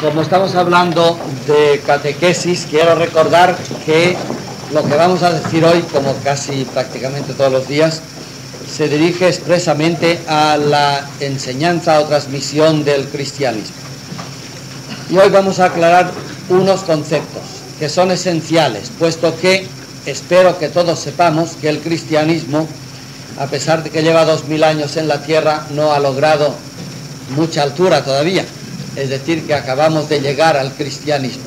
como estamos hablando de catequesis, quiero recordar que lo que vamos a decir hoy, como casi prácticamente todos los días, se dirige expresamente a la enseñanza o transmisión del cristianismo. Y hoy vamos a aclarar unos conceptos que son esenciales, puesto que espero que todos sepamos que el cristianismo, a pesar de que lleva dos mil años en la tierra, no ha logrado mucha altura todavía es decir, que acabamos de llegar al cristianismo.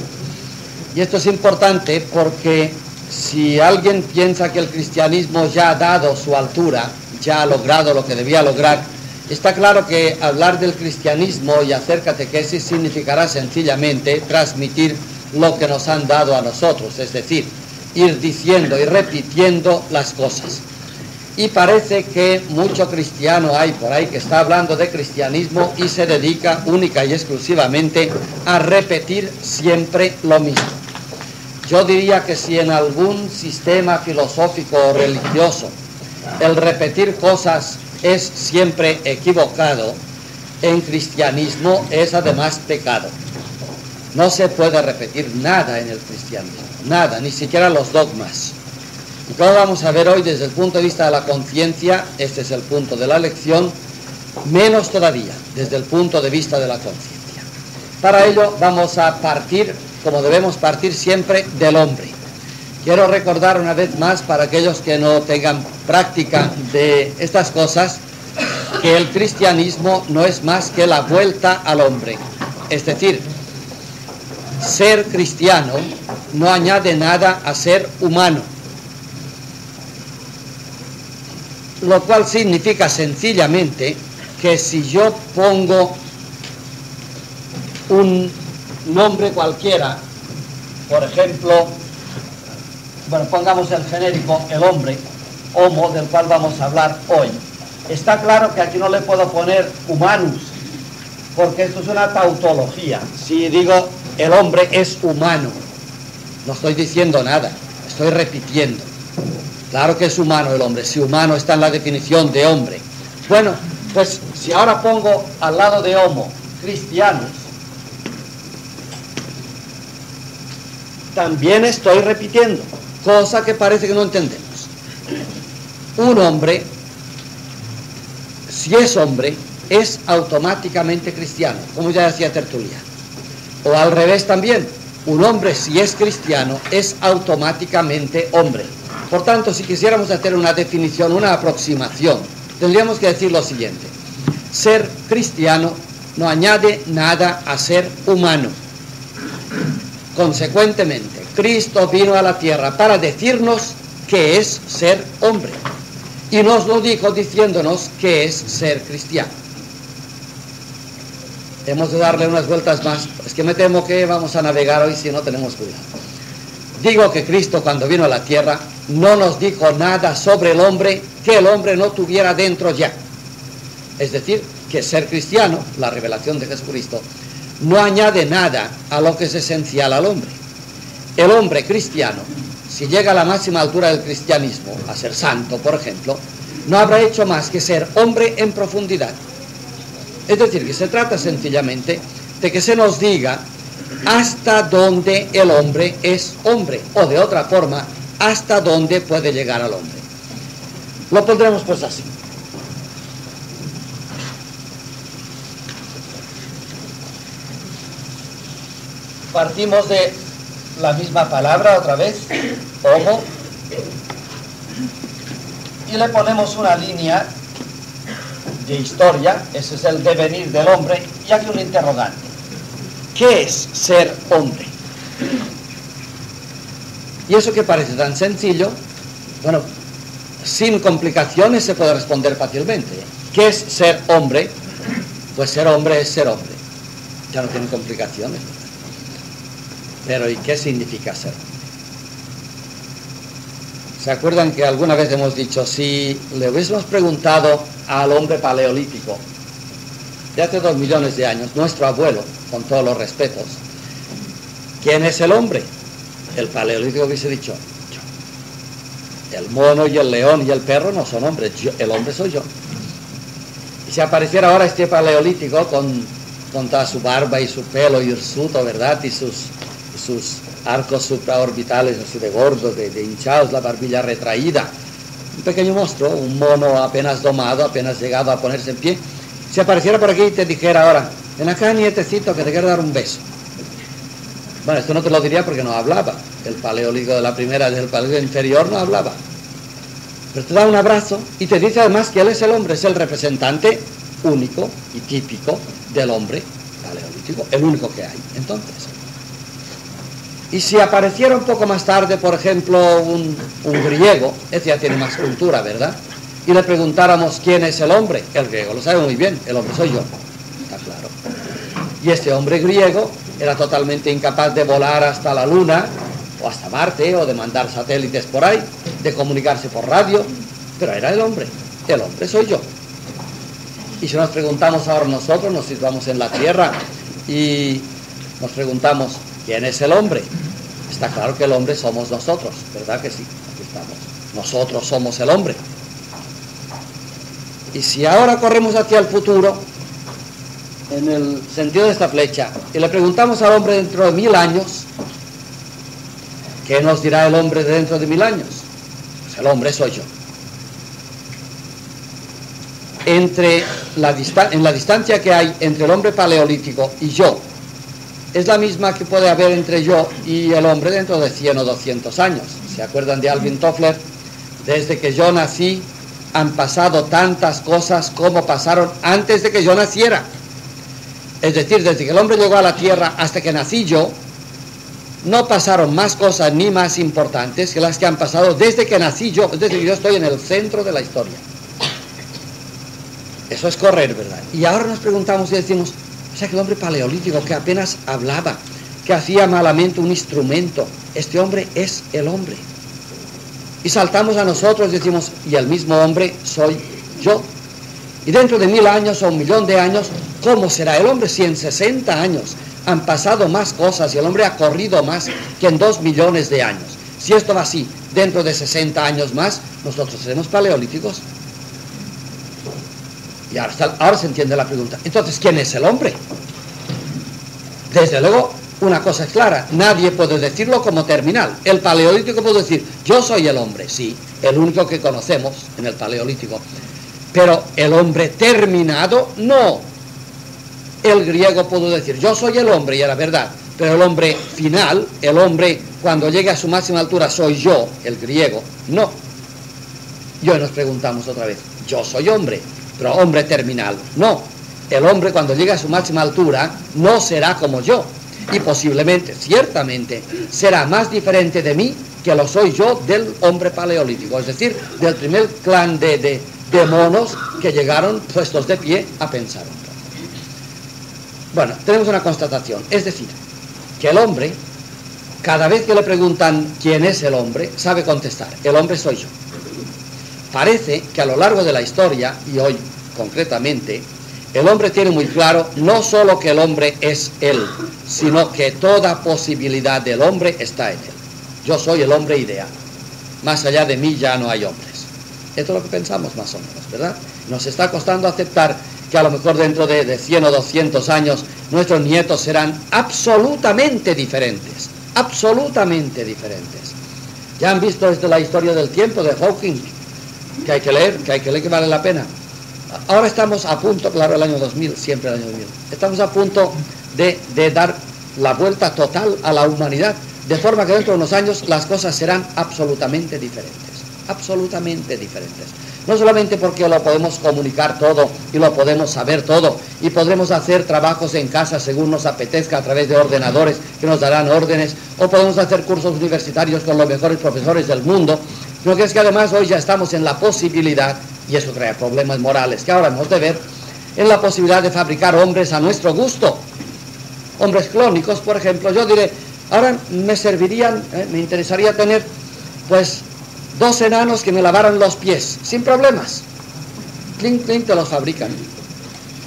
Y esto es importante porque si alguien piensa que el cristianismo ya ha dado su altura, ya ha logrado lo que debía lograr, está claro que hablar del cristianismo y hacer catequesis significará sencillamente transmitir lo que nos han dado a nosotros, es decir, ir diciendo y repitiendo las cosas. Y parece que mucho cristiano hay por ahí que está hablando de cristianismo y se dedica única y exclusivamente a repetir siempre lo mismo. Yo diría que si en algún sistema filosófico o religioso el repetir cosas es siempre equivocado, en cristianismo es además pecado. No se puede repetir nada en el cristianismo, nada, ni siquiera los dogmas. Y como vamos a ver hoy desde el punto de vista de la conciencia, este es el punto de la lección, menos todavía desde el punto de vista de la conciencia. Para ello vamos a partir, como debemos partir siempre, del hombre. Quiero recordar una vez más para aquellos que no tengan práctica de estas cosas, que el cristianismo no es más que la vuelta al hombre. Es decir, ser cristiano no añade nada a ser humano lo cual significa sencillamente que si yo pongo un nombre cualquiera, por ejemplo, bueno, pongamos el genérico el hombre, homo, del cual vamos a hablar hoy. Está claro que aquí no le puedo poner humanus, porque esto es una tautología. Si digo el hombre es humano, no estoy diciendo nada, estoy repitiendo. Claro que es humano el hombre, si humano está en la definición de hombre. Bueno, pues si ahora pongo al lado de homo cristianos, también estoy repitiendo, cosa que parece que no entendemos. Un hombre, si es hombre, es automáticamente cristiano, como ya decía Tertuliano. O al revés también, un hombre si es cristiano es automáticamente hombre. Por tanto, si quisiéramos hacer una definición, una aproximación, tendríamos que decir lo siguiente. Ser cristiano no añade nada a ser humano. Consecuentemente, Cristo vino a la tierra para decirnos que es ser hombre. Y nos lo dijo diciéndonos que es ser cristiano. Hemos de darle unas vueltas más. Es que me temo que vamos a navegar hoy si no tenemos cuidado. Digo que Cristo cuando vino a la tierra no nos dijo nada sobre el hombre que el hombre no tuviera dentro ya. Es decir, que ser cristiano, la revelación de Jesucristo, no añade nada a lo que es esencial al hombre. El hombre cristiano, si llega a la máxima altura del cristianismo, a ser santo, por ejemplo, no habrá hecho más que ser hombre en profundidad. Es decir, que se trata sencillamente de que se nos diga hasta dónde el hombre es hombre, o de otra forma, hasta dónde puede llegar al hombre. Lo pondremos pues así. Partimos de la misma palabra otra vez, ojo, y le ponemos una línea de historia, ese es el devenir del hombre, y aquí un interrogante. ¿Qué es ser hombre? Y eso que parece tan sencillo, bueno, sin complicaciones se puede responder fácilmente. ¿Qué es ser hombre? Pues ser hombre es ser hombre. Ya no tiene complicaciones. Pero ¿y qué significa ser? ¿Se acuerdan que alguna vez hemos dicho, si le hubiésemos preguntado al hombre paleolítico de hace dos millones de años, nuestro abuelo, con todos los respetos, ¿quién es el hombre? El paleolítico hubiese dicho, yo. El mono y el león y el perro no son hombres, el hombre soy yo. Y si apareciera ahora este paleolítico con con toda su barba y su pelo hirsuto, ¿verdad? Y sus, sus arcos supraorbitales así de gordos, de, de hinchados, la barbilla retraída. Un pequeño monstruo, un mono apenas domado, apenas llegado a ponerse en pie. Si apareciera por aquí y te dijera ahora, ven acá nietecito que te quiero dar un beso. Bueno, esto no te lo diría porque no hablaba. El paleolítico de la primera, del paleolítico inferior no hablaba. Pero te da un abrazo y te dice además que él es el hombre, es el representante único y típico del hombre paleolítico, el único que hay. Entonces, y si apareciera un poco más tarde, por ejemplo, un, un griego, ese ya tiene más cultura, ¿verdad? Y le preguntáramos quién es el hombre, el griego lo sabe muy bien, el hombre soy yo, está claro. Y este hombre griego era totalmente incapaz de volar hasta la luna o hasta Marte o de mandar satélites por ahí, de comunicarse por radio, pero era el hombre, el hombre soy yo. Y si nos preguntamos ahora nosotros, nos situamos en la Tierra y nos preguntamos, ¿quién es el hombre? Está claro que el hombre somos nosotros, ¿verdad que sí? Aquí estamos. Nosotros somos el hombre. Y si ahora corremos hacia el futuro, en el sentido de esta flecha, y le preguntamos al hombre dentro de mil años, ¿qué nos dirá el hombre de dentro de mil años? Pues el hombre soy yo. Entre la en la distancia que hay entre el hombre paleolítico y yo, es la misma que puede haber entre yo y el hombre dentro de 100 o 200 años. ¿Se acuerdan de Alvin Toffler? Desde que yo nací han pasado tantas cosas como pasaron antes de que yo naciera. Es decir, desde que el hombre llegó a la tierra hasta que nací yo, no pasaron más cosas ni más importantes que las que han pasado desde que nací yo. Es decir, yo estoy en el centro de la historia. Eso es correr, ¿verdad? Y ahora nos preguntamos y decimos, o sea que el hombre paleolítico que apenas hablaba, que hacía malamente un instrumento, este hombre es el hombre. Y saltamos a nosotros y decimos, y el mismo hombre soy yo. Y dentro de mil años o un millón de años, ¿cómo será el hombre si en 60 años han pasado más cosas y el hombre ha corrido más que en dos millones de años? Si esto va así, dentro de 60 años más, nosotros seremos paleolíticos. Y ahora, ahora se entiende la pregunta. Entonces, ¿quién es el hombre? Desde luego, una cosa es clara, nadie puede decirlo como terminal. El paleolítico puede decir, yo soy el hombre, sí, el único que conocemos en el paleolítico. Pero el hombre terminado, no. El griego pudo decir, yo soy el hombre, y era verdad. Pero el hombre final, el hombre cuando llegue a su máxima altura, soy yo, el griego, no. Y hoy nos preguntamos otra vez, yo soy hombre, pero hombre terminal. No, el hombre cuando llega a su máxima altura no será como yo. Y posiblemente, ciertamente, será más diferente de mí que lo soy yo del hombre paleolítico, es decir, del primer clan de, de, monos que llegaron puestos de pie a pensar. Bueno, tenemos una constatación, es decir, que el hombre, cada vez que le preguntan quién es el hombre, sabe contestar, el hombre soy yo. Parece que a lo largo de la historia, y hoy concretamente, el hombre tiene muy claro no solo que el hombre es él, sino que toda posibilidad del hombre está en él. Yo soy el hombre ideal. Más allá de mí ya no hay hombres. Esto es lo que pensamos más o menos, ¿verdad? Nos está costando aceptar que a lo mejor dentro de, de 100 o 200 años nuestros nietos serán absolutamente diferentes, absolutamente diferentes. Ya han visto desde la historia del tiempo de Hawking, que hay que leer, que hay que leer que vale la pena. Ahora estamos a punto, claro, el año 2000, siempre el año 2000, estamos a punto de, de dar la vuelta total a la humanidad, de forma que dentro de unos años las cosas serán absolutamente diferentes, absolutamente diferentes. No solamente porque lo podemos comunicar todo y lo podemos saber todo y podremos hacer trabajos en casa según nos apetezca a través de ordenadores que nos darán órdenes o podemos hacer cursos universitarios con los mejores profesores del mundo, sino que es que además hoy ya estamos en la posibilidad, y eso crea problemas morales que ahora hemos de ver, en la posibilidad de fabricar hombres a nuestro gusto. Hombres clónicos, por ejemplo, yo diré, ahora me servirían, eh, me interesaría tener, pues, dos enanos que me lavaran los pies, sin problemas. Clink, clink, te los fabrican.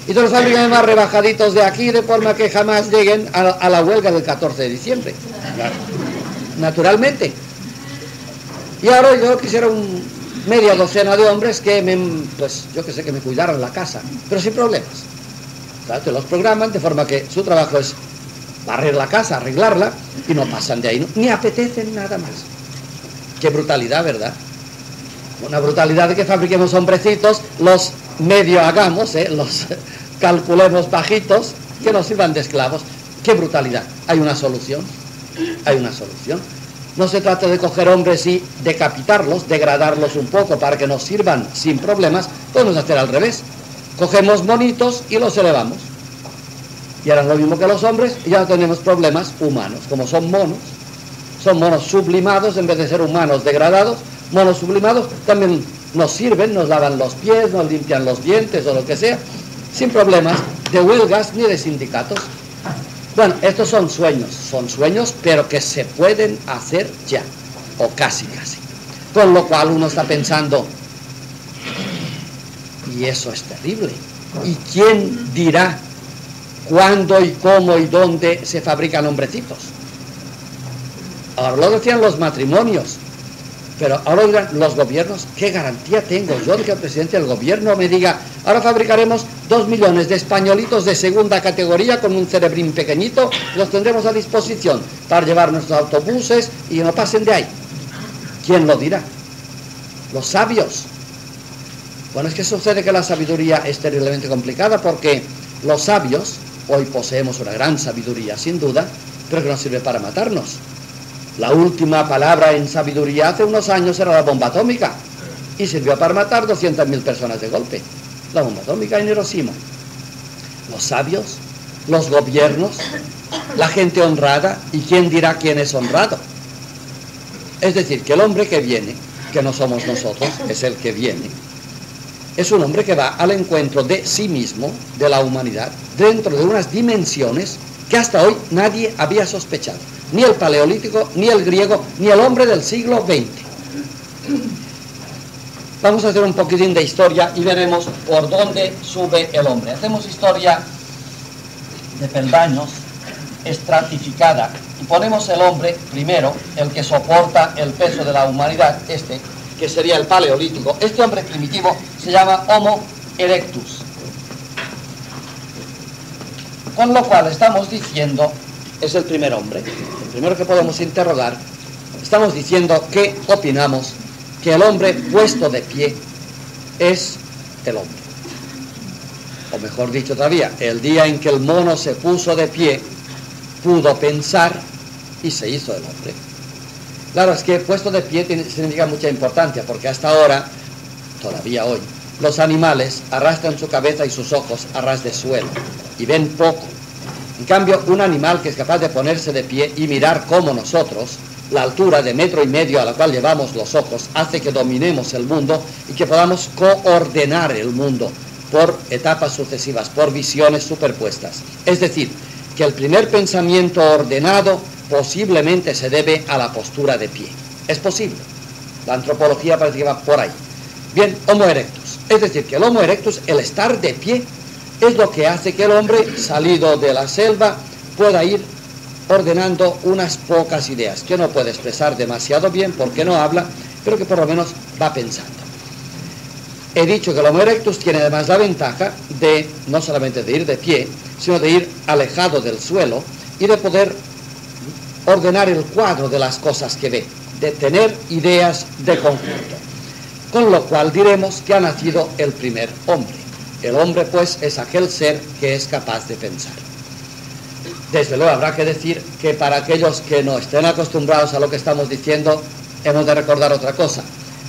Y te los fabrican más rebajaditos de aquí, de forma que jamás lleguen a, a la huelga del 14 de diciembre. Naturalmente. Y ahora yo quisiera un media docena de hombres que me, pues yo que sé, que me cuidaran la casa, pero sin problemas. Te los programan de forma que su trabajo es barrer la casa, arreglarla, y no pasan de ahí, ni apetecen nada más. Qué brutalidad, ¿verdad? Una brutalidad de que fabriquemos hombrecitos, los medio hagamos, ¿eh? los calculemos bajitos, que nos sirvan de esclavos. Qué brutalidad. Hay una solución. Hay una solución. No se trata de coger hombres y decapitarlos, degradarlos un poco para que nos sirvan sin problemas. Podemos hacer al revés. Cogemos monitos y los elevamos. Y harán lo mismo que los hombres y ya tenemos problemas humanos. Como son monos, son monos sublimados en vez de ser humanos degradados, monos sublimados también nos sirven, nos lavan los pies, nos limpian los dientes o lo que sea, sin problemas de huelgas ni de sindicatos. Bueno, estos son sueños, son sueños, pero que se pueden hacer ya, o casi, casi. Con lo cual uno está pensando, y eso es terrible. ¿Y quién dirá cuándo y cómo y dónde se fabrican hombrecitos? Ahora lo decían los matrimonios, pero ahora dirán los gobiernos, ¿qué garantía tengo yo de que el presidente del gobierno me diga, ahora fabricaremos dos millones de españolitos de segunda categoría con un cerebrín pequeñito, los tendremos a disposición para llevar nuestros autobuses y no pasen de ahí? ¿Quién lo dirá? Los sabios. Bueno, es que sucede que la sabiduría es terriblemente complicada porque los sabios, hoy poseemos una gran sabiduría sin duda, pero que no sirve para matarnos. La última palabra en sabiduría hace unos años era la bomba atómica y sirvió para matar 200.000 personas de golpe. La bomba atómica en Hiroshima. Los sabios, los gobiernos, la gente honrada y quién dirá quién es honrado. Es decir, que el hombre que viene, que no somos nosotros, es el que viene, es un hombre que va al encuentro de sí mismo, de la humanidad, dentro de unas dimensiones que hasta hoy nadie había sospechado ni el paleolítico, ni el griego, ni el hombre del siglo XX. Vamos a hacer un poquitín de historia y veremos por dónde sube el hombre. Hacemos historia de peldaños, estratificada, y ponemos el hombre primero, el que soporta el peso de la humanidad, este, que sería el paleolítico. Este hombre primitivo se llama Homo erectus. Con lo cual estamos diciendo, es el primer hombre, primero que podemos interrogar, estamos diciendo que opinamos que el hombre puesto de pie es el hombre. O mejor dicho todavía, el día en que el mono se puso de pie, pudo pensar y se hizo el hombre. Claro, es que puesto de pie significa mucha importancia, porque hasta ahora, todavía hoy, los animales arrastran su cabeza y sus ojos a ras de suelo y ven poco en cambio, un animal que es capaz de ponerse de pie y mirar como nosotros, la altura de metro y medio a la cual llevamos los ojos, hace que dominemos el mundo y que podamos coordenar el mundo por etapas sucesivas, por visiones superpuestas. Es decir, que el primer pensamiento ordenado posiblemente se debe a la postura de pie. Es posible. La antropología parece que va por ahí. Bien, Homo erectus. Es decir, que el Homo erectus, el estar de pie, es lo que hace que el hombre, salido de la selva, pueda ir ordenando unas pocas ideas, que no puede expresar demasiado bien porque no habla, pero que por lo menos va pensando. He dicho que el Homo erectus tiene además la ventaja de no solamente de ir de pie, sino de ir alejado del suelo y de poder ordenar el cuadro de las cosas que ve, de tener ideas de conjunto. Con lo cual diremos que ha nacido el primer hombre. El hombre, pues, es aquel ser que es capaz de pensar. Desde luego habrá que decir que para aquellos que no estén acostumbrados a lo que estamos diciendo, hemos de recordar otra cosa.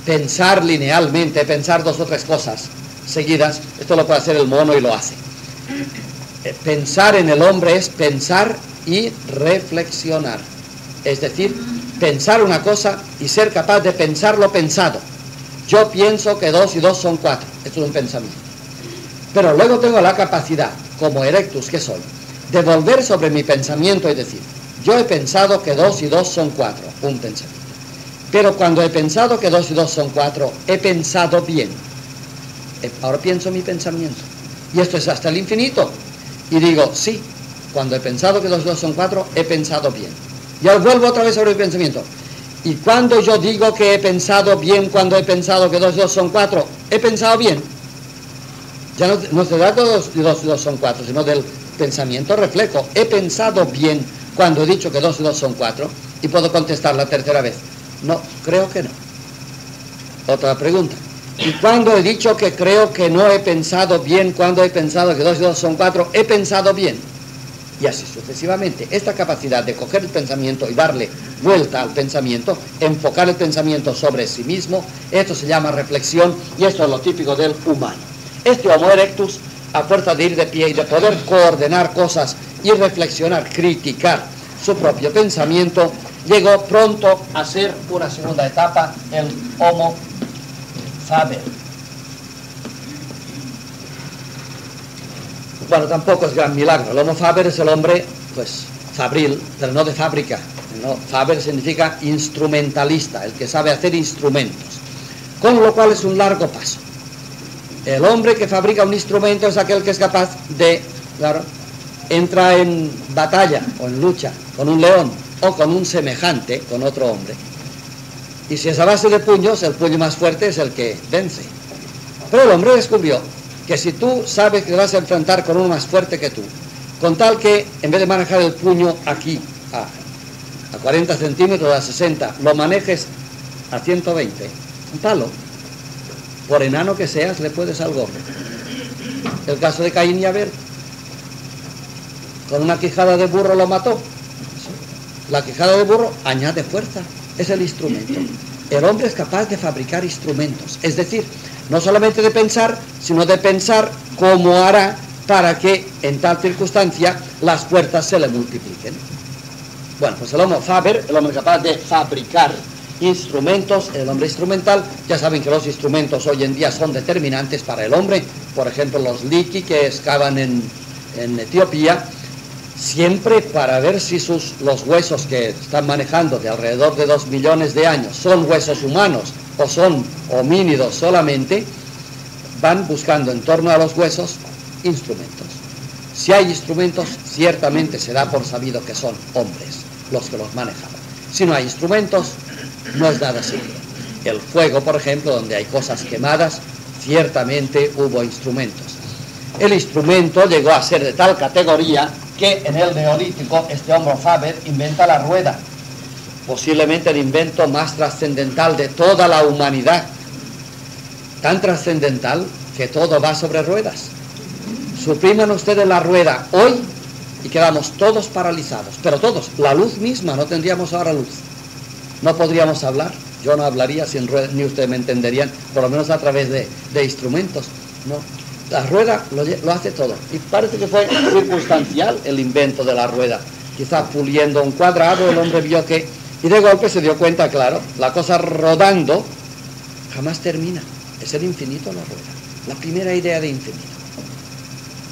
Pensar linealmente, pensar dos o tres cosas seguidas, esto lo puede hacer el mono y lo hace. Eh, pensar en el hombre es pensar y reflexionar. Es decir, pensar una cosa y ser capaz de pensar lo pensado. Yo pienso que dos y dos son cuatro. Esto es un pensamiento. Pero luego tengo la capacidad, como erectus que soy, de volver sobre mi pensamiento y decir, yo he pensado que dos y dos son cuatro, un pensamiento. Pero cuando he pensado que dos y dos son cuatro, he pensado bien. Eh, ahora pienso mi pensamiento. Y esto es hasta el infinito. Y digo, sí, cuando he pensado que dos y dos son cuatro, he pensado bien. Y ahora vuelvo otra vez sobre mi pensamiento. Y cuando yo digo que he pensado bien, cuando he pensado que dos y dos son cuatro, he pensado bien. Ya no, se trata de dos y dos dos son cuatro, sino del pensamiento reflejo. He pensado bien cuando he dicho que dos y dos son cuatro y puedo contestar la tercera vez. No, creo que no. Otra pregunta. Y cuando he dicho que creo que no he pensado bien, cuando he pensado que dos y dos son cuatro, he pensado bien. Y así sucesivamente. Esta capacidad de coger el pensamiento y darle vuelta al pensamiento, enfocar el pensamiento sobre sí mismo, esto se llama reflexión y esto es lo típico del humano. Este Homo erectus, a fuerza de ir de pie y de poder coordinar cosas y reflexionar, criticar su propio pensamiento, llegó pronto a ser una segunda etapa el Homo faber. Bueno, tampoco es gran milagro. El Homo faber es el hombre, pues, fabril, pero no de fábrica. ¿no? Faber significa instrumentalista, el que sabe hacer instrumentos. Con lo cual es un largo paso. El hombre que fabrica un instrumento es aquel que es capaz de, claro, entra en batalla o en lucha con un león o con un semejante, con otro hombre. Y si es a base de puños, el puño más fuerte es el que vence. Pero el hombre descubrió que si tú sabes que vas a enfrentar con uno más fuerte que tú, con tal que en vez de manejar el puño aquí, a, a 40 centímetros, a 60, lo manejes a 120, un palo, por enano que seas, le puedes algo. El caso de Caín y Abel, con una quijada de burro lo mató. La quijada de burro añade fuerza, es el instrumento. El hombre es capaz de fabricar instrumentos, es decir, no solamente de pensar, sino de pensar cómo hará para que en tal circunstancia las fuerzas se le multipliquen. Bueno, pues el Homo Faber, el hombre capaz de fabricar instrumentos, el hombre instrumental, ya saben que los instrumentos hoy en día son determinantes para el hombre, por ejemplo los liki que excavan en, en Etiopía, siempre para ver si sus, los huesos que están manejando de alrededor de dos millones de años son huesos humanos o son homínidos solamente, van buscando en torno a los huesos instrumentos. Si hay instrumentos, ciertamente se da por sabido que son hombres los que los manejan. Si no hay instrumentos, no es nada seguro. El fuego, por ejemplo, donde hay cosas quemadas, ciertamente hubo instrumentos. El instrumento llegó a ser de tal categoría que en el neolítico este hombre Faber inventa la rueda, posiblemente el invento más trascendental de toda la humanidad, tan trascendental que todo va sobre ruedas. Supriman ustedes la rueda hoy y quedamos todos paralizados, pero todos, la luz misma, no tendríamos ahora luz, no podríamos hablar, yo no hablaría sin ruedas, ni ustedes me entenderían, por lo menos a través de, instrumentos, no, la rueda lo, lo, hace todo. Y parece que fue circunstancial el invento de la rueda. Quizá puliendo un cuadrado, el hombre vio que... Y de golpe se dio cuenta, claro, la cosa rodando jamás termina. Es el infinito la rueda. La primera idea de infinito.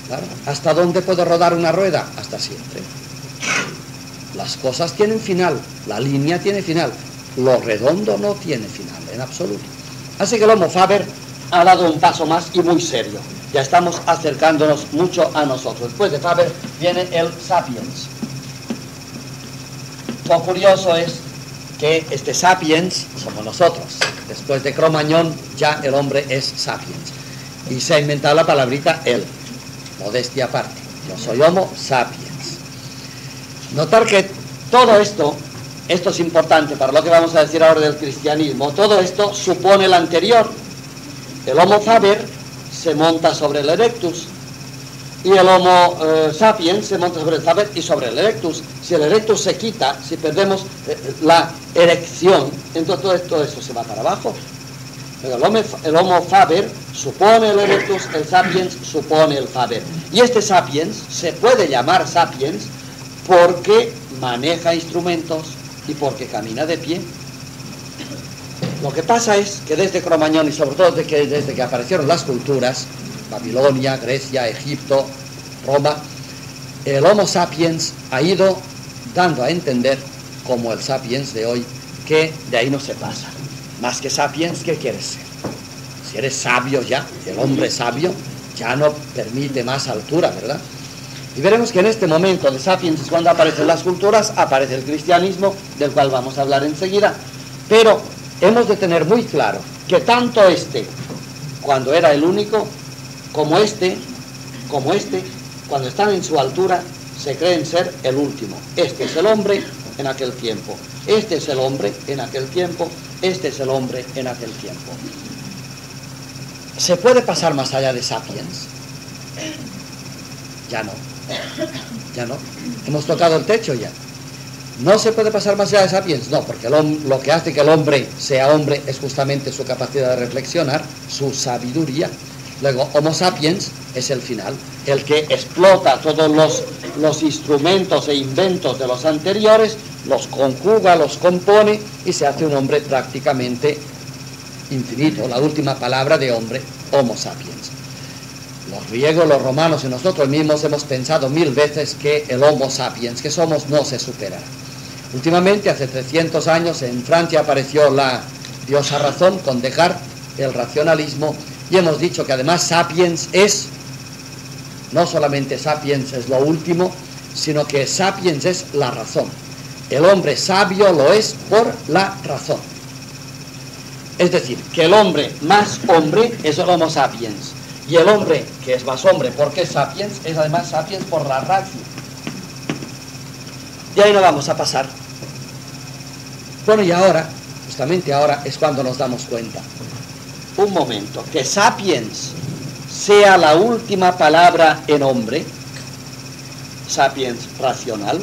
Claro. ¿Hasta dónde puede rodar una rueda? Hasta siempre. Las cosas tienen final. La línea tiene final. Lo redondo no tiene final, en absoluto. Así que el Homo Faber ha dado un paso más y muy serio ya estamos acercándonos mucho a nosotros. Después de Faber viene el Sapiens. Lo curioso es que este Sapiens somos nosotros. Después de Cromañón ya el hombre es Sapiens. Y se ha inventado la palabrita él, modestia aparte. Yo soy Homo Sapiens. Notar que todo esto, esto es importante para lo que vamos a decir ahora del cristianismo, todo esto supone el anterior. El Homo Faber se monta sobre el erectus y el Homo eh, sapiens se monta sobre el faber y sobre el erectus. Si el erectus se quita, si perdemos eh, la erección, entonces todo, esto, eso se va para abajo. El homo, el homo faber supone el erectus, el sapiens supone el faber. Y este sapiens se puede llamar sapiens porque maneja instrumentos y porque camina de pie. Lo que pasa es que desde Cromañón y sobre todo desde que, desde que aparecieron las culturas, Babilonia, Grecia, Egipto, Roma, el Homo sapiens ha ido dando a entender, como el sapiens de hoy, que de ahí no se pasa. Más que sapiens, ¿qué quieres ser? Si eres sabio ya, el hombre sabio, ya no permite más altura, ¿verdad? Y veremos que en este momento de sapiens es cuando aparecen las culturas, aparece el cristianismo, del cual vamos a hablar enseguida, pero hemos de tener muy claro que tanto este, cuando era el único, como este, como este, cuando están en su altura, se creen ser el último. Este es el hombre en aquel tiempo. Este es el hombre en aquel tiempo. Este es el hombre en aquel tiempo. ¿Se puede pasar más allá de sapiens? Ya no. Ya no. Hemos tocado el techo ya. No se puede pasar más allá de sapiens, no, porque lo que hace que el hombre sea hombre es justamente su capacidad de reflexionar, su sabiduría. Luego, Homo sapiens es el final, el que explota todos los, los instrumentos e inventos de los anteriores, los conjuga, los compone y se hace un hombre prácticamente infinito, la última palabra de hombre, Homo sapiens. Los griegos, los romanos y nosotros mismos hemos pensado mil veces que el Homo sapiens que somos no se superará. Últimamente, hace 300 años, en Francia apareció la diosa razón con dejar el racionalismo y hemos dicho que además sapiens es, no solamente sapiens es lo último, sino que sapiens es la razón. El hombre sabio lo es por la razón. Es decir, que el hombre más hombre es el Homo sapiens. Y el hombre que es más hombre porque es sapiens es además sapiens por la ratio. Y ahí no vamos a pasar. Bueno, y ahora, justamente ahora es cuando nos damos cuenta. Un momento, que sapiens sea la última palabra en hombre, sapiens racional,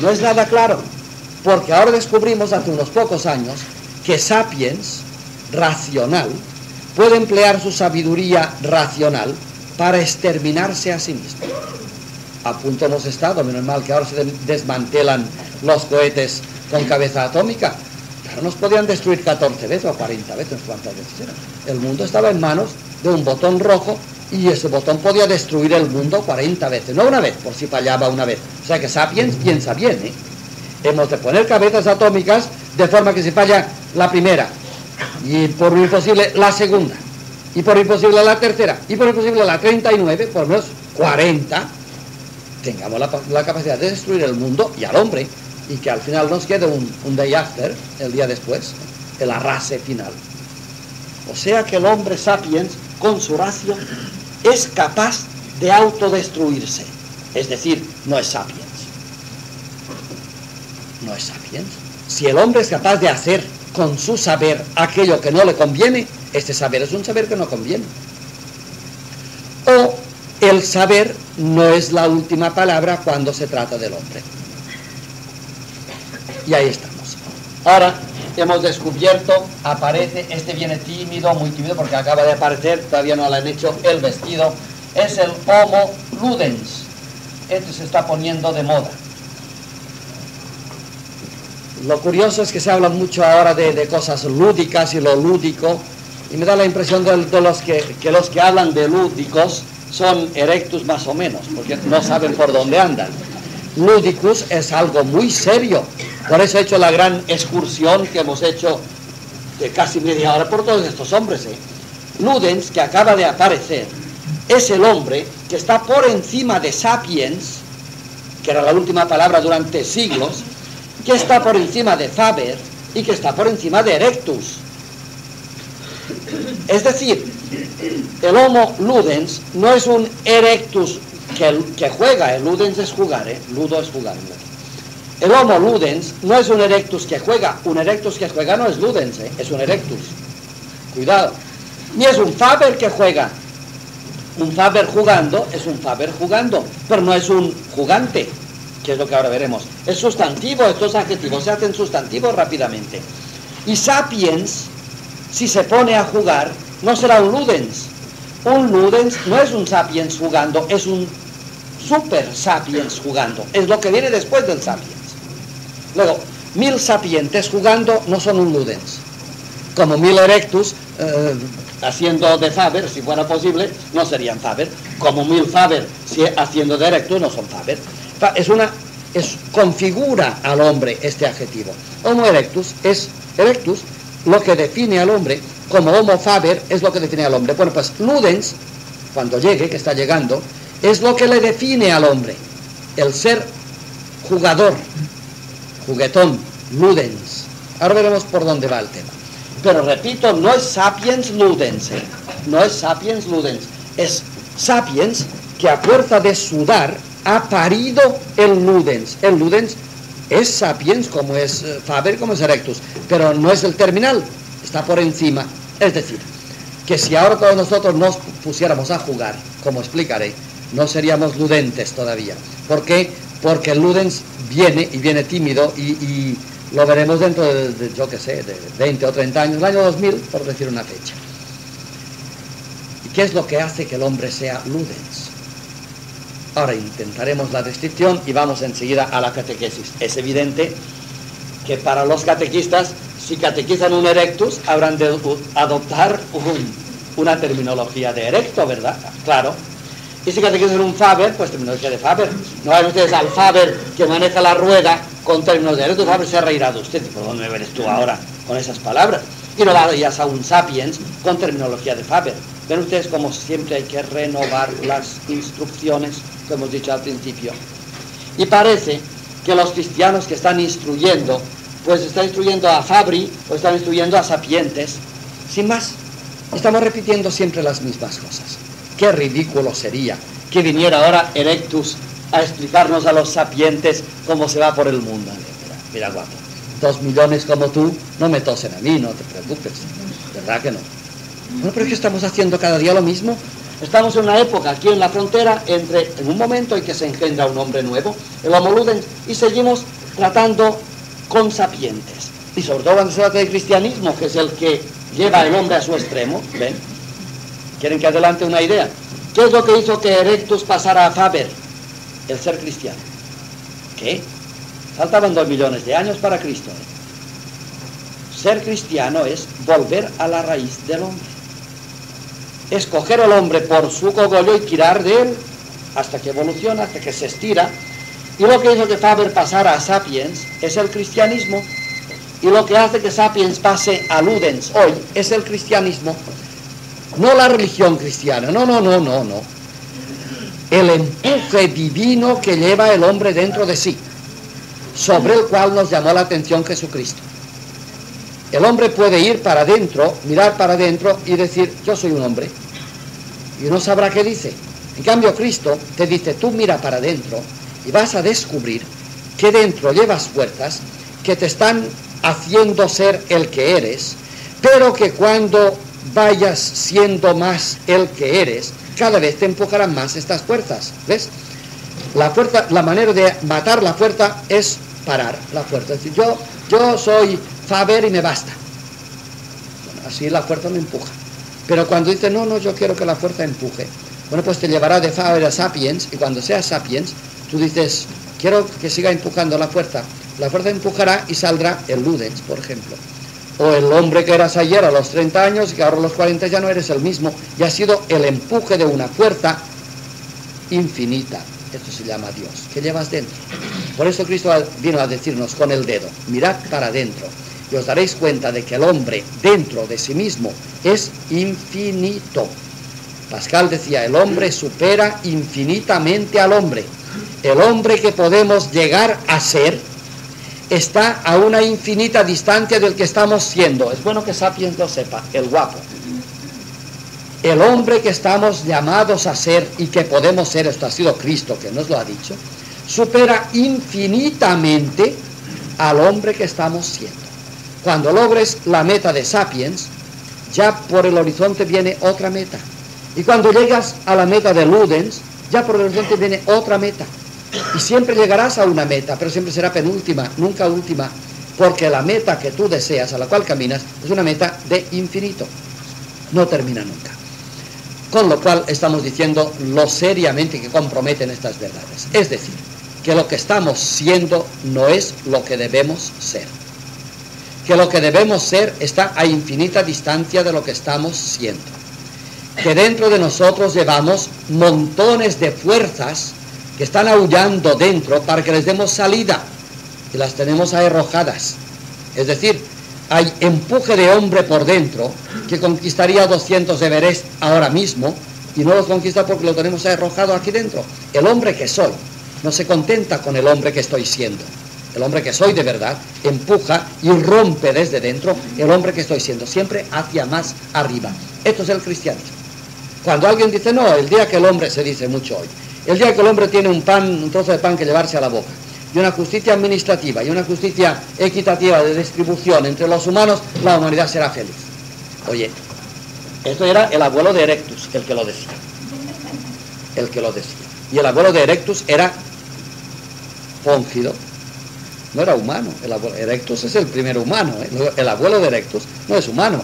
no es nada claro, porque ahora descubrimos hace unos pocos años que sapiens racional puede emplear su sabiduría racional para exterminarse a sí mismo. A punto hemos estado, menos mal que ahora se desmantelan los cohetes con cabeza atómica. Pero nos podían destruir 14 veces o 40 veces, cuántas veces era. El mundo estaba en manos de un botón rojo y ese botón podía destruir el mundo 40 veces, no una vez, por si fallaba una vez. O sea que Sapiens piensa bien, ¿eh? Hemos de poner cabezas atómicas de forma que si falla la primera, y por imposible la segunda, y por imposible la tercera, y por imposible la 39, por lo menos 40, tengamos la, capacidad de destruir el mundo y al hombre, y que al final nos quede un, day after, el día después, el arrase final. O sea que el hombre sapiens, con su racio, es capaz de autodestruirse. Es decir, no es sapiens. No es sapiens. Si el hombre es capaz de hacer con su saber aquello que no le conviene, este saber es un saber que no conviene. O el saber no es la última palabra cuando se trata del hombre. Y ahí estamos. Ahora hemos descubierto, aparece, este viene tímido, muy tímido porque acaba de aparecer, todavía no le han hecho el vestido, es el Homo Ludens. Este se está poniendo de moda. Lo curioso es que se habla mucho ahora de, cosas lúdicas y lo lúdico, y me da la impresión de, que, los que hablan de lúdicos son erectus más o menos, porque no saben por dónde andan. Lúdicus es algo muy serio, por eso he hecho la gran excursión que hemos hecho de casi media hora por todos estos hombres. ¿eh? Ludens, que acaba de aparecer, es el hombre que está por encima de sapiens, que era la última palabra durante siglos, que está por encima de Faber y que está por encima de Erectus. Es decir, el Homo ludens no es un Erectus que, juega, el ludens es jugar, ¿eh? ludo es jugar. El Homo ludens no es un Erectus que juega, un Erectus que juega no es ludens, ¿eh? es un Erectus. Cuidado. Ni es un Faber que juega. Un Faber jugando es un Faber jugando, pero no es un jugante que es lo que ahora veremos. Es sustantivo, estos adjetivos se hacen sustantivos rápidamente. Y sapiens, si se pone a jugar, no será un ludens. Un ludens no es un sapiens jugando, es un super sapiens jugando. Es lo que viene después del sapiens. Luego, mil sapientes jugando no son un ludens. Como mil erectus, eh, haciendo de Faber, si fuera posible, no serían Faber. Como mil Faber si, haciendo de erectus, no son Faber. Es una, es, configura al hombre este adjetivo. Homo erectus es erectus, lo que define al hombre, como homo faber es lo que define al hombre. Bueno, pues ludens, cuando llegue, que está llegando, es lo que le define al hombre. El ser jugador, juguetón, ludens. Ahora veremos por dónde va el tema. Pero repito, no es sapiens ludens, no es sapiens ludens, es sapiens que a fuerza de sudar ha parido el ludens. El ludens es sapiens como es eh, Faber, como es Erectus, pero no es el terminal, está por encima. Es decir, que si ahora todos nosotros nos pusiéramos a jugar, como explicaré, no seríamos ludentes todavía. ¿Por qué? Porque ludens viene y viene tímido y, lo veremos dentro de, yo qué sé, de 20 o 30 años, el año 2000, por decir una fecha. ¿Y qué es lo que hace que el hombre sea ludens? Ahora intentaremos la descripción y vamos enseguida a la catequesis. Es evidente que para los catequistas, si catequizan un erectus, habrán de adoptar una terminología de erecto, ¿verdad? Claro, y si catequizan un Faber, pues terminología de Faber. No hay ustedes al Faber que maneja la rueda con términos de erecto. Faber se reirá de usted. ¿Por dónde me tú ahora con esas palabras? Y no vayas a un Sapiens con terminología de Faber. Ven ustedes como siempre hay que renovar las instrucciones que hemos dicho al principio. Y parece que los cristianos que están instruyendo, pues están instruyendo a Fabri o están instruyendo a sapientes. Sin más, estamos repitiendo siempre las mismas cosas. Qué ridículo sería que viniera ahora Erectus a explicarnos a los sapientes cómo se va por el mundo. Mira, mira guapo, dos millones como tú no me tosen a mí, no te preocupes. ¿Verdad que no? Bueno, pero es que estamos haciendo cada día lo mismo. Estamos en una época aquí en la frontera entre, en un momento en que se engendra un hombre nuevo, el Homo y seguimos tratando con sapientes. Y sobre todo cuando se trata del cristianismo, que es el que lleva al hombre a su extremo, ¿ven? ¿Quieren que adelante una idea? ¿Qué es lo que hizo que Erectus pasara a Faber? El ser cristiano. ¿Qué? Faltaban dos millones de años para Cristo. ¿eh? Ser cristiano es volver a la raíz del hombre. Escoger al hombre por su cogollo y tirar de él hasta que evoluciona, hasta que se estira. Y lo que hizo que Faber pasara a Sapiens es el cristianismo. Y lo que hace que Sapiens pase a Ludens hoy es el cristianismo no la religión cristiana, no, no, no, no, no. El empuje divino que lleva el hombre dentro de sí, sobre el cual nos llamó la atención Jesucristo. El hombre puede ir para adentro, mirar para adentro y decir, yo soy un hombre, y no sabrá qué dice. En cambio, Cristo te dice, tú mira para adentro y vas a descubrir que dentro llevas fuerzas que te están haciendo ser el que eres, pero que cuando vayas siendo más el que eres, cada vez te empujarán más estas fuerzas. ¿Ves? La fuerza, la manera de matar la fuerza es parar la fuerza. Es decir, yo, yo soy Faber y me basta. así la fuerza me empuja. Pero cuando dice, no, no, yo quiero que la fuerza empuje, bueno, pues te llevará de Faber a Sapiens, y cuando seas Sapiens, tú dices, quiero que siga empujando la fuerza. La fuerza empujará y saldrá el Ludens, por ejemplo o el hombre que eras ayer a los 30 años y ahora a los 40 ya no eres el mismo, y ha sido el empuje de una fuerza infinita. Esto se llama Dios, que llevas dentro. Por eso Cristo vino a decirnos con el dedo, mirad para adentro y os daréis cuenta de que el hombre dentro de sí mismo es infinito. Pascal decía, el hombre supera infinitamente al hombre. El hombre que podemos llegar a ser está a una infinita distancia del que estamos siendo. Es bueno que Sapiens lo sepa, el guapo. El hombre que estamos llamados a ser y que podemos ser, esto ha sido Cristo que nos lo ha dicho, supera infinitamente al hombre que estamos siendo. Cuando logres la meta de Sapiens, ya por el horizonte viene otra meta. Y cuando llegas a la meta de Ludens, ya por el horizonte viene otra meta. Y siempre llegarás a una meta, pero siempre será penúltima, nunca última, porque la meta que tú deseas, a la cual caminas, es una meta de infinito. No termina nunca. Con lo cual estamos diciendo lo seriamente que comprometen estas verdades. Es decir, que lo que estamos siendo no es lo que debemos ser. Que lo que debemos ser está a infinita distancia de lo que estamos siendo. Que dentro de nosotros llevamos montones de fuerzas que están aullando dentro para que les demos salida y las tenemos arrojadas. Es decir, hay empuje de hombre por dentro que conquistaría 200 de Everest ahora mismo y no los conquista porque lo tenemos arrojado aquí dentro. El hombre que soy no se contenta con el hombre que estoy siendo. El hombre que soy de verdad empuja y rompe desde dentro el hombre que estoy siendo, siempre hacia más arriba. Esto es el cristianismo. Cuando alguien dice, no, el día que el hombre, se dice mucho hoy, el día que el hombre tiene un pan, un trozo de pan que llevarse a la boca, y una justicia administrativa y una justicia equitativa de distribución entre los humanos, la humanidad será feliz. Oye, esto era el abuelo de Erectus el que lo decía. El que lo decía. Y el abuelo de Erectus era Póngido. No era humano. El abuelo, Erectus es el primer humano. ¿eh? El abuelo de Erectus no es humano.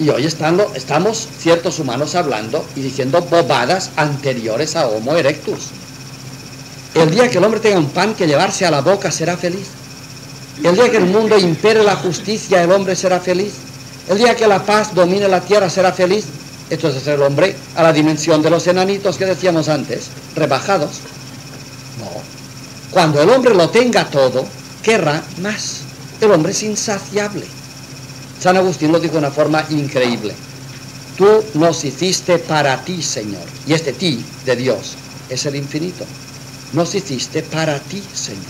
Y hoy estamos ciertos humanos hablando y diciendo bobadas anteriores a Homo erectus. El día que el hombre tenga un pan que llevarse a la boca será feliz. El día que el mundo impere la justicia, el hombre será feliz. El día que la paz domine la tierra será feliz. Entonces el hombre a la dimensión de los enanitos que decíamos antes, rebajados. No. Cuando el hombre lo tenga todo, querrá más. El hombre es insaciable. San Agustín lo dijo de una forma increíble. Tú nos hiciste para ti, Señor. Y este ti de Dios es el infinito. Nos hiciste para ti, Señor.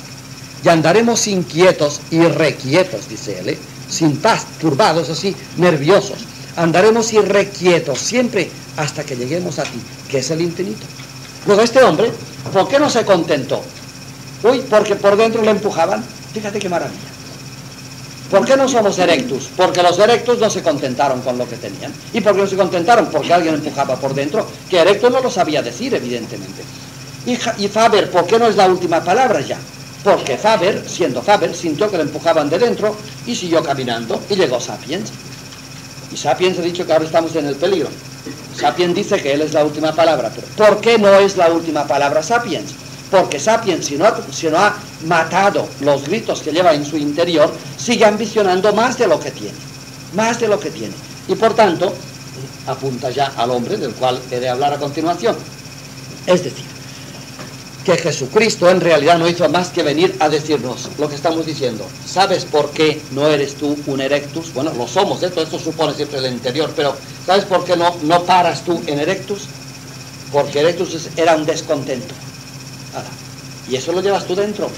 Y andaremos inquietos y requietos, dice él, ¿eh? sin paz, turbados así, nerviosos. Andaremos irrequietos siempre hasta que lleguemos a ti, que es el infinito. Luego este hombre, ¿por qué no se contentó? Uy, porque por dentro le empujaban. Fíjate qué maravilla. ¿Por qué no somos erectus? Porque los erectus no se contentaron con lo que tenían. ¿Y por qué no se contentaron? Porque alguien empujaba por dentro, que erectus no lo sabía decir, evidentemente. Y, y Faber, ¿por qué no es la última palabra ya? Porque Faber, siendo Faber, sintió que le empujaban de dentro y siguió caminando y llegó Sapiens. Y Sapiens ha dicho que ahora estamos en el peligro. Sapiens dice que él es la última palabra. Pero ¿por qué no es la última palabra Sapiens? Porque Sapiens, si no, ha, matado los gritos que lleva en su interior, sigue ambicionando más de lo que tiene, más de lo que tiene. Y por tanto, apunta ya al hombre del cual he de hablar a continuación. Es decir, que Jesucristo en realidad no hizo más que venir a decirnos lo que estamos diciendo. ¿Sabes por qué no eres tú un erectus? Bueno, lo somos, esto, esto supone siempre el interior, pero ¿sabes por qué no paras tú en erectus? Porque erectus era un descontento y eso lo llevas tú dentro.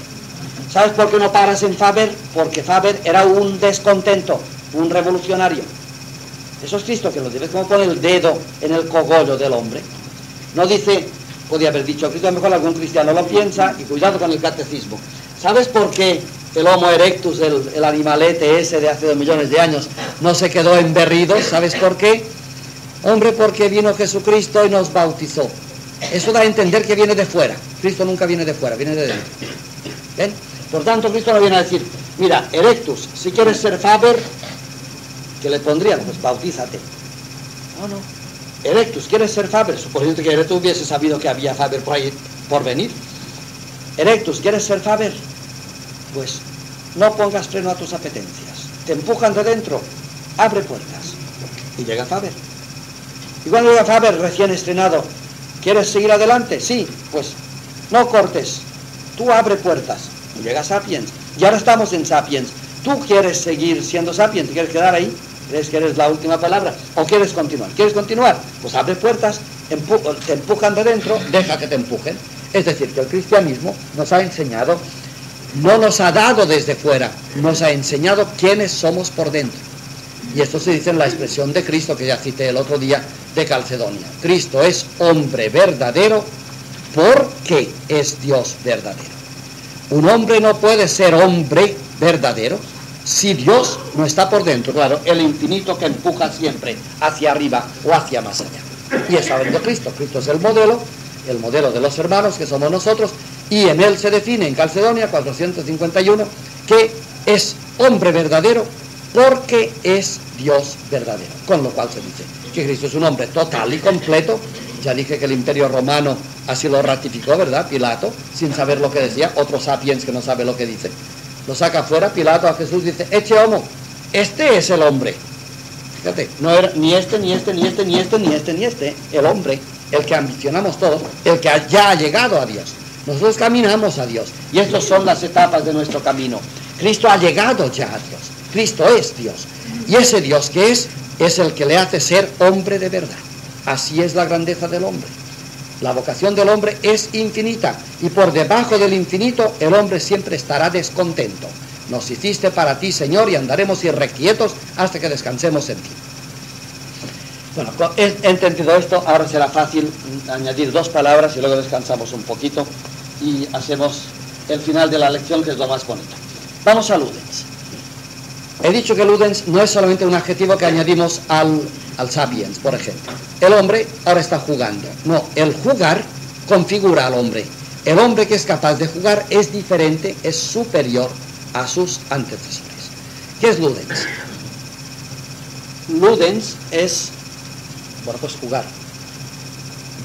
¿Sabes por qué no paras en Faber? Porque Faber era un descontento, un revolucionario. Eso es Cristo que lo dice, como con el dedo en el cogollo del hombre. No dice, podía haber dicho Cristo, a lo mejor algún cristiano lo piensa, y cuidado con el catecismo. ¿Sabes por qué el Homo erectus, el, el animalete ese de hace dos millones de años, no se quedó emberrido? ¿Sabes por qué? Hombre, porque vino Jesucristo y nos bautizó. Eso da a entender que viene de fuera. Cristo nunca viene de fuera, viene de dentro. ¿Ven? Por tanto, Cristo no viene a decir, mira, Erectus, si quieres ser Faber, ¿qué le pondrían? Pues bautízate. No, no. Erectus, ¿quieres ser Faber? Suponiendo que Erectus hubiese sabido que había Faber por ahí por venir. Erectus, ¿quieres ser Faber? Pues no pongas freno a tus apetencias. Te empujan de dentro, abre puertas. Y llega Faber. Y cuando llega Faber recién estrenado, ¿Quieres seguir adelante? Sí, pues no cortes. Tú abre puertas. Llega Sapiens. Y ahora estamos en Sapiens. ¿Tú quieres seguir siendo Sapiens? ¿Quieres quedar ahí? ¿Crees que eres la última palabra? ¿O quieres continuar? ¿Quieres continuar? Pues abre puertas, te empujan de dentro, deja que te empujen. Es decir, que el cristianismo nos ha enseñado, no nos ha dado desde fuera, nos ha enseñado quiénes somos por dentro. Y esto se dice en la expresión de Cristo que ya cité el otro día de Calcedonia. Cristo es hombre verdadero porque es Dios verdadero. Un hombre no puede ser hombre verdadero si Dios no está por dentro. Claro, el infinito que empuja siempre hacia arriba o hacia más allá. Y es de Cristo. Cristo es el modelo, el modelo de los hermanos que somos nosotros, y en él se define en Calcedonia 451 que es hombre verdadero porque es Dios verdadero. Con lo cual se dice que Cristo es un hombre total y completo. Ya dije que el imperio romano así lo ratificó, ¿verdad? Pilato, sin saber lo que decía, otro sapiens que no sabe lo que dice. Lo saca fuera, Pilato a Jesús dice, eche homo, este es el hombre. Fíjate, no era ni este, ni este, ni este, ni este, ni este, ni este, el hombre, el que ambicionamos todos, el que ya ha llegado a Dios. Nosotros caminamos a Dios y estas son las etapas de nuestro camino. Cristo ha llegado ya a Dios. Cristo es Dios. Y ese Dios que es, es el que le hace ser hombre de verdad. Así es la grandeza del hombre. La vocación del hombre es infinita y por debajo del infinito el hombre siempre estará descontento. Nos hiciste para ti, Señor, y andaremos irrequietos hasta que descansemos en ti. Bueno, entendido esto, ahora será fácil añadir dos palabras y luego descansamos un poquito y hacemos el final de la lección que es lo más bonito. Vamos a Ludens. He dicho que Ludens no es solamente un adjetivo que añadimos al, sapiens, por ejemplo. El hombre ahora está jugando. No, el jugar configura al hombre. El hombre que es capaz de jugar es diferente, es superior a sus antecesores. ¿Qué es Ludens? Ludens es, bueno, pues jugar.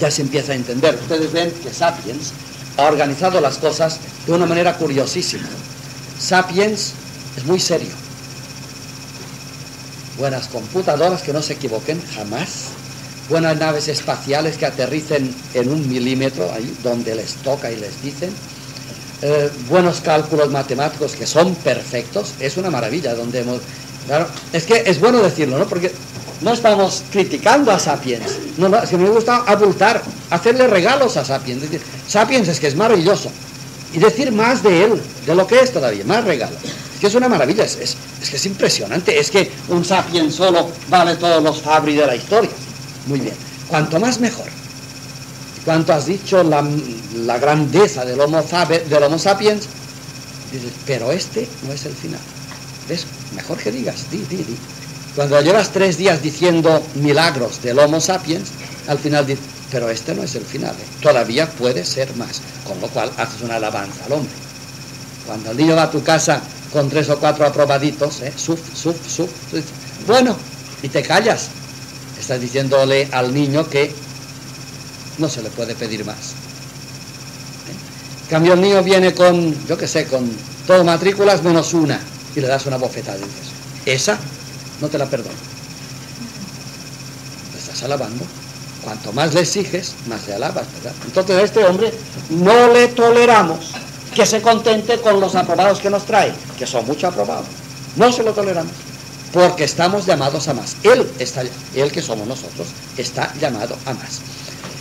Ya se empieza a entender. Ustedes ven que Sapiens ha organizado las cosas de una manera curiosísima. Sapiens es muy serio. Buenas computadoras que no se equivoquen jamás. Buenas naves espaciales que aterricen en un milímetro, ahí donde les toca y les dicen. Eh, buenos cálculos matemáticos que son perfectos. Es una maravilla donde hemos... Claro, es que es bueno decirlo, ¿no? Porque no estamos criticando a Sapiens. No, es que me gusta abultar, hacerle regalos a Sapiens. decir, Sapiens es que es maravilloso. Y decir más de él, de lo que es todavía, más regalos. Es que es una maravilla, es, es, que es impresionante. Es que un Sapiens solo vale todos los Fabri de la historia. Muy bien. Cuanto más mejor. Cuanto has dicho la, la grandeza del homo, homo sapiens, dices, pero este no es el final. ¿Ves? Mejor que digas, di, di, di. Cuando llevas tres días diciendo milagros del Homo sapiens, al final dices, pero este no es el final, ¿eh? todavía puede ser más. Con lo cual haces una alabanza al hombre. Cuando el niño va a tu casa con tres o cuatro aprobaditos, ¿eh? suf, suf, suf, bueno, y te callas. Estás diciéndole al niño que no se le puede pedir más. ¿Eh? Cambio el niño viene con, yo qué sé, con todo matrículas menos una, y le das una bofetada y dices, esa no te la perdono. Le estás alabando. Cuanto más le exiges, más le alabas, ¿verdad? Entonces a este hombre no le toleramos que se contente con los aprobados que nos trae, que son mucho aprobados. No se lo toleramos, porque estamos llamados a más. Él, está, él que somos nosotros, está llamado a más.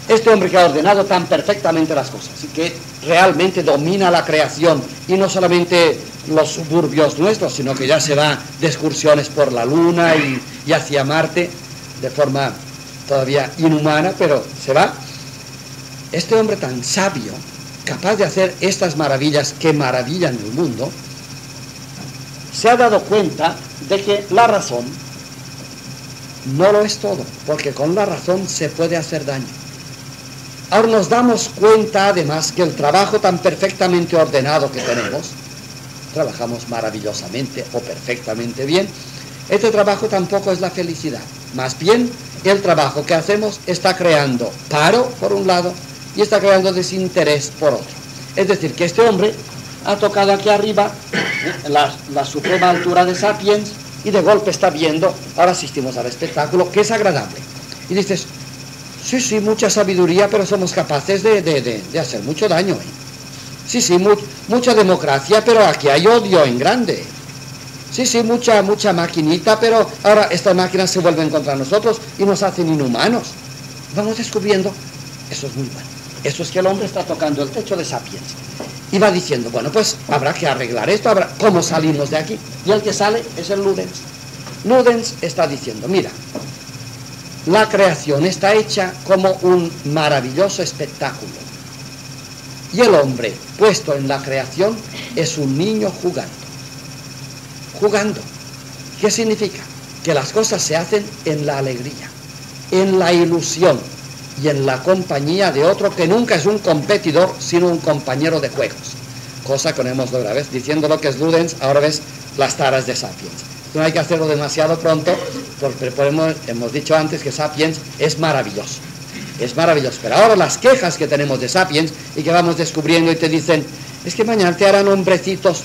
Este hombre que ha ordenado tan perfectamente las cosas y que realmente domina la creación y no solamente los suburbios nuestros, sino que ya se va de excursiones por la Luna y, hacia Marte de forma todavía inhumana, pero se va. Este hombre tan sabio, capaz de hacer estas maravillas que maravillan el mundo, se ha dado cuenta de que la razón no lo es todo, porque con la razón se puede hacer daño. Ahora nos damos cuenta además que el trabajo tan perfectamente ordenado que tenemos, trabajamos maravillosamente o perfectamente bien, este trabajo tampoco es la felicidad. Más bien, el trabajo que hacemos está creando paro por un lado y está creando desinterés por otro. Es decir, que este hombre ha tocado aquí arriba la, la suprema altura de Sapiens y de golpe está viendo, ahora asistimos al espectáculo, que es agradable. Y dices, Sí, sí, mucha sabiduría, pero somos capaces de, hacer mucho daño. ¿eh? Sí, sí, mucha democracia, pero aquí hay odio en grande. Sí, sí, mucha, mucha maquinita, pero ahora estas máquinas se vuelven contra nosotros y nos hacen inhumanos. Vamos descubriendo, eso es muy bueno. Eso es que el hombre está tocando el techo de Sapiens. Y va diciendo, bueno, pues habrá que arreglar esto, habrá... ¿cómo salimos de aquí? Y el que sale es el Ludens. Ludens está diciendo, mira, la creación está hecha como un maravilloso espectáculo. Y el hombre puesto en la creación es un niño jugando. Jugando. ¿Qué significa? Que las cosas se hacen en la alegría, en la ilusión y en la compañía de otro que nunca es un competidor, sino un compañero de juegos. Cosa que no hemos logrado. Diciendo lo que es Ludens, ahora ves las taras de Sapiens. No hay que hacerlo demasiado pronto, porque hemos, dicho antes que Sapiens es maravilloso. Es maravilloso. Pero ahora las quejas que tenemos de Sapiens y que vamos descubriendo y te dicen, es que mañana te harán hombrecitos.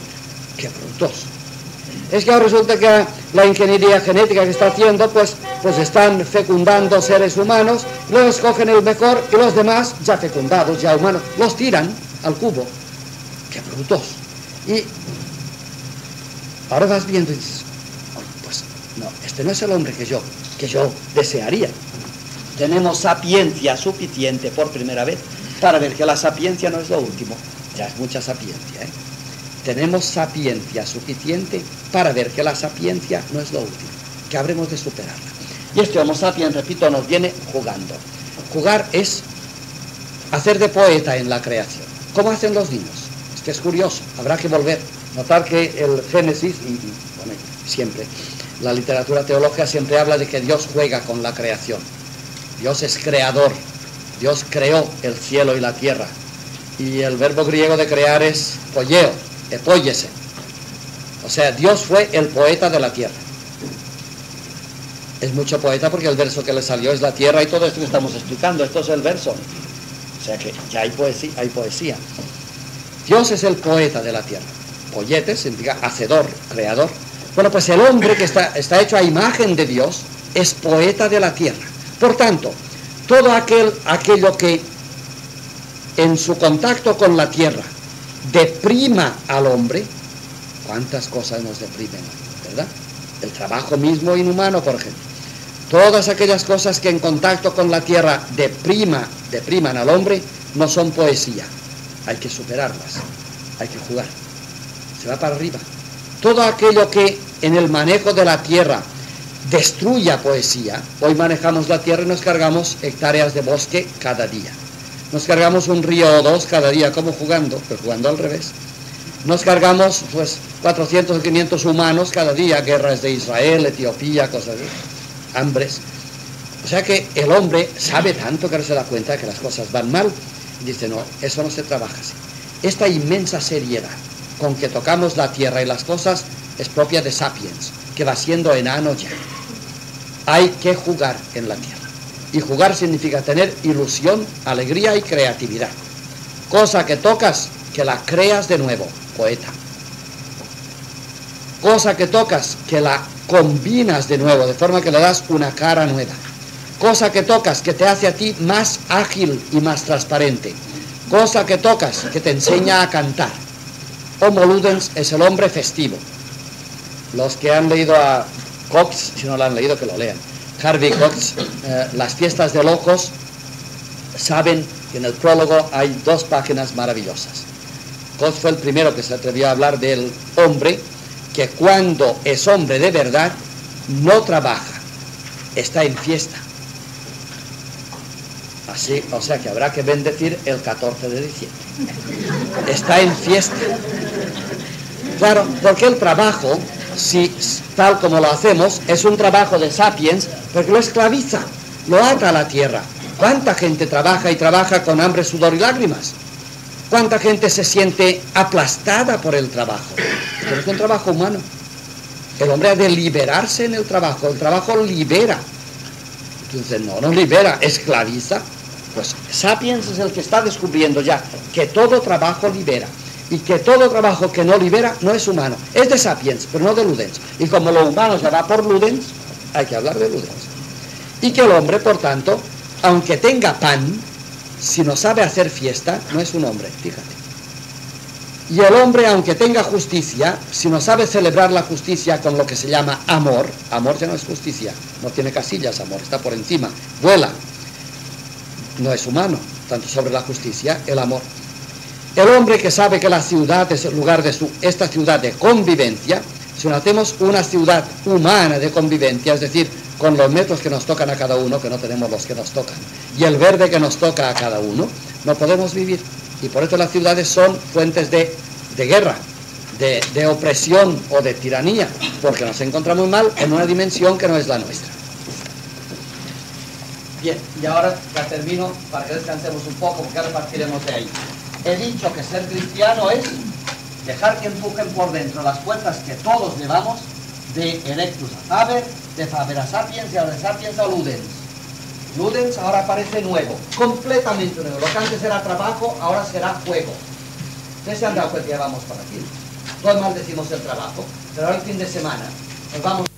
¡Qué brutos! Es que ahora resulta que la ingeniería genética que está haciendo, pues, pues están fecundando seres humanos, luego escogen el mejor y los demás, ya fecundados, ya humanos, los tiran al cubo. ¡Qué brutos! Y ahora vas viendo y dices, no, este no es el hombre que yo, que yo desearía. Tenemos sapiencia suficiente por primera vez para ver que la sapiencia no es lo último. Ya es mucha sapiencia. ¿eh? Tenemos sapiencia suficiente para ver que la sapiencia no es lo último, que habremos de superarla. Y este Homo sapiens, repito, nos viene jugando. Jugar es hacer de poeta en la creación. ¿Cómo hacen los niños? Es que es curioso, habrá que volver. Notar que el Génesis, y, bueno, siempre, la literatura teológica siempre habla de que Dios juega con la creación. Dios es creador. Dios creó el cielo y la tierra. Y el verbo griego de crear es polleo, epóyese. O sea, Dios fue el poeta de la tierra. Es mucho poeta porque el verso que le salió es la tierra y todo esto que estamos explicando. Esto es el verso. O sea que ya hay poesía. Hay poesía. Dios es el poeta de la tierra. Poyete significa hacedor, creador. Bueno, pues el hombre que está, está hecho a imagen de Dios es poeta de la tierra. Por tanto, todo aquel, aquello que en su contacto con la tierra deprima al hombre, ¿cuántas cosas nos deprimen? ¿Verdad? El trabajo mismo inhumano, por ejemplo. Todas aquellas cosas que en contacto con la tierra deprima, depriman al hombre, no son poesía. Hay que superarlas, hay que jugar. Se va para arriba. Todo aquello que en el manejo de la tierra destruya poesía, hoy manejamos la tierra y nos cargamos hectáreas de bosque cada día. Nos cargamos un río o dos cada día, como jugando, pero jugando al revés. Nos cargamos pues 400 o 500 humanos cada día, guerras de Israel, Etiopía, cosas así, hambres. O sea que el hombre sabe tanto que no se da cuenta que las cosas van mal y dice, no, eso no se trabaja así. Esta inmensa seriedad con que tocamos la tierra y las cosas es propia de Sapiens, que va siendo enano ya. Hay que jugar en la tierra. Y jugar significa tener ilusión, alegría y creatividad. Cosa que tocas, que la creas de nuevo, poeta. Cosa que tocas, que la combinas de nuevo, de forma que le das una cara nueva. Cosa que tocas, que te hace a ti más ágil y más transparente. Cosa que tocas, que te enseña a cantar. Homo ludens es el hombre festivo. Los que han leído a Cox, si no lo han leído, que lo lean Harvey Cox, eh, Las fiestas de locos, saben que en el prólogo hay dos páginas maravillosas. Cox fue el primero que se atrevió a hablar del hombre que cuando es hombre de verdad no trabaja, está en fiesta. Así, o sea que habrá que bendecir el 14 de diciembre. Está en fiesta. Claro, porque el trabajo si tal como lo hacemos, es un trabajo de sapiens, porque lo esclaviza, lo ata a la tierra. ¿Cuánta gente trabaja y trabaja con hambre, sudor y lágrimas? ¿Cuánta gente se siente aplastada por el trabajo? Pero es un trabajo humano. El hombre ha de liberarse en el trabajo, el trabajo libera. Entonces, no, no libera, esclaviza. Pues Sapiens es el que está descubriendo ya que todo trabajo libera y que todo trabajo que no libera no es humano. Es de sapiens, pero no de ludens. Y como lo humano se va por ludens, hay que hablar de ludens. Y que el hombre, por tanto, aunque tenga pan, si no sabe hacer fiesta, no es un hombre, fíjate. Y el hombre, aunque tenga justicia, si no sabe celebrar la justicia con lo que se llama amor, amor ya no es justicia, no tiene casillas, amor, está por encima, vuela, no es humano, tanto sobre la justicia, el amor. El hombre que sabe que la ciudad es el lugar de su, esta ciudad de convivencia, si hacemos una ciudad humana de convivencia, es decir, con los metros que nos tocan a cada uno, que no tenemos los que nos tocan, y el verde que nos toca a cada uno, no podemos vivir. Y por eso las ciudades son fuentes de, guerra, de, de, opresión o de tiranía, porque nos encontramos mal en una dimensión que no es la nuestra. Bien, y ahora ya termino para que descansemos un poco, porque ahora partiremos de ahí he dicho que ser cristiano es dejar que empujen por dentro las puertas que todos llevamos de Erectus a Faber, de Faber a Sapiens y ahora de Sapiens a Ludens. Ludens ahora aparece nuevo, completamente nuevo. Lo que antes era trabajo, ahora será juego. Ustedes se han dado cuenta que vamos para aquí. Todos mal decimos el trabajo, pero ahora el fin de semana nos vamos